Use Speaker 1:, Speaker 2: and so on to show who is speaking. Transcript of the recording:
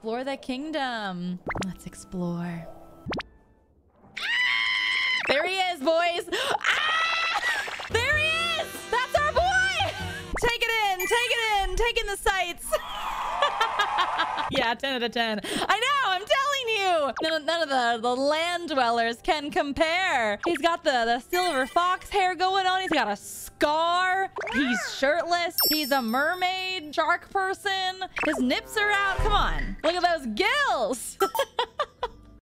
Speaker 1: explore the kingdom. Let's explore. Ah! There he is, boys. Ah! There he is. That's our boy. Take it in. Take it in. Taking the sights. yeah, 10 out of 10. I know. I'm 10 none, none of the, the land dwellers can compare. He's got the, the silver fox hair going on. He's got a scar. He's shirtless. He's a mermaid shark person. His nips are out. Come on. Look at those gills.